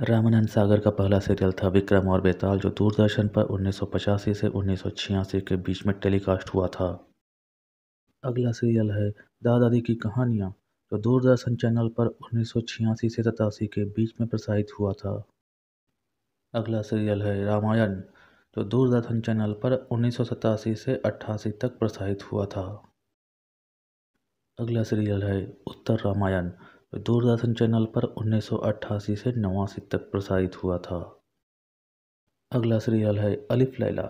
रामानंद सागर का पहला सीरियल था विक्रम और बेताल, जो दूरदर्शन पर 1985 से 1986 के बीच में टेलीकास्ट हुआ था। अगला सीरियल है दादादी की कहानियाँ, जो दूरदर्शन चैनल पर 1986 से सतासी के बीच में प्रसारित हुआ था। अगला सीरियल है रामायण, जो दूरदर्शन चैनल पर उन्नीस सौ सतासी से अट्ठासी तक प्रसारित हुआ था। अगला सीरियल है उत्तर रामायण दूरदर्शन चैनल पर 1988 से नवासी तक प्रसारित हुआ था। अगला सीरियल है अलिफ लैला,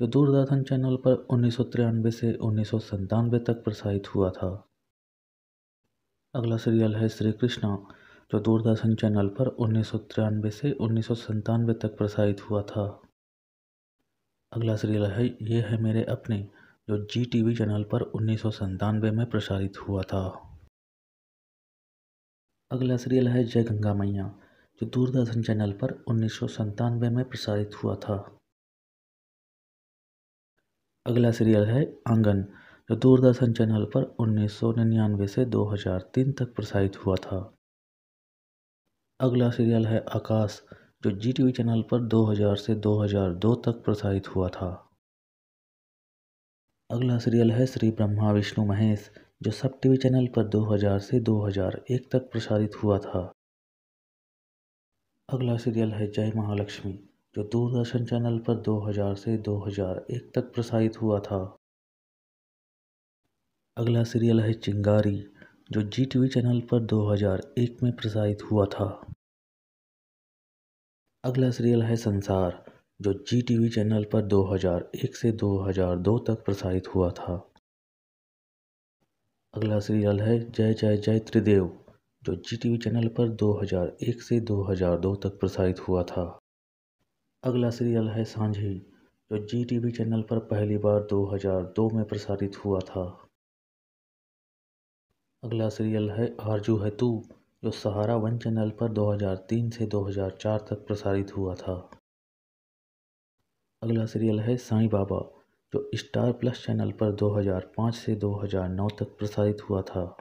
जो दूरदर्शन चैनल पर उन्नीस सौ तिरानवे से उन्नीस तक प्रसारित हुआ था। अगला सीरियल है श्री कृष्णा जो दूरदर्शन चैनल पर उन्नीस सौ तिरानबे से उन्नीस तक प्रसारित हुआ था। अगला सीरियल है ये है मेरे अपने, जो जी टीवी चैनल पर उन्नीस में प्रसारित हुआ था। अगला सीरियल है जय गंगा मैया, जो दूरदर्शन चैनल पर उन्नीस में प्रसारित हुआ था। अगला सीरियल है आँगन, जो दूरदर्शन चैनल पर उन्नीस सौ निन्यानवे से 2003 तक प्रसारित हुआ था। अगला सीरियल है आकाश, जो जी टीवी चैनल पर 2000 से 2002 तक प्रसारित हुआ था। अगला सीरियल है श्री ब्रह्मा विष्णु महेश जो सब टीवी चैनल पर 2000 से 2001 तक प्रसारित हुआ था। अगला सीरियल है जय महालक्ष्मी, जो दूरदर्शन चैनल पर 2000 से 2001 तक प्रसारित हुआ था। अगला सीरियल है चिंगारी, जो जी टीवी चैनल पर 2001 में प्रसारित हुआ था। अगला सीरियल है संसार, जो जी टीवी चैनल पर 2001 से 2002 तक प्रसारित हुआ था। अगला सीरियल है जय जय जय त्रिदेव, जो जी टीवी चैनल पर 2001 से 2002 तक प्रसारित हुआ था। अगला सीरियल है सांझी, जो जी टीवी चैनल पर पहली बार 2002 में प्रसारित हुआ था। अगला सीरियल है आरज़ू है तू, जो सहारा वन चैनल पर 2003 से 2004 तक प्रसारित हुआ था। अगला सीरियल है साईं बाबा जो स्टार प्लस चैनल पर 2005 से 2009 तक प्रसारित हुआ था।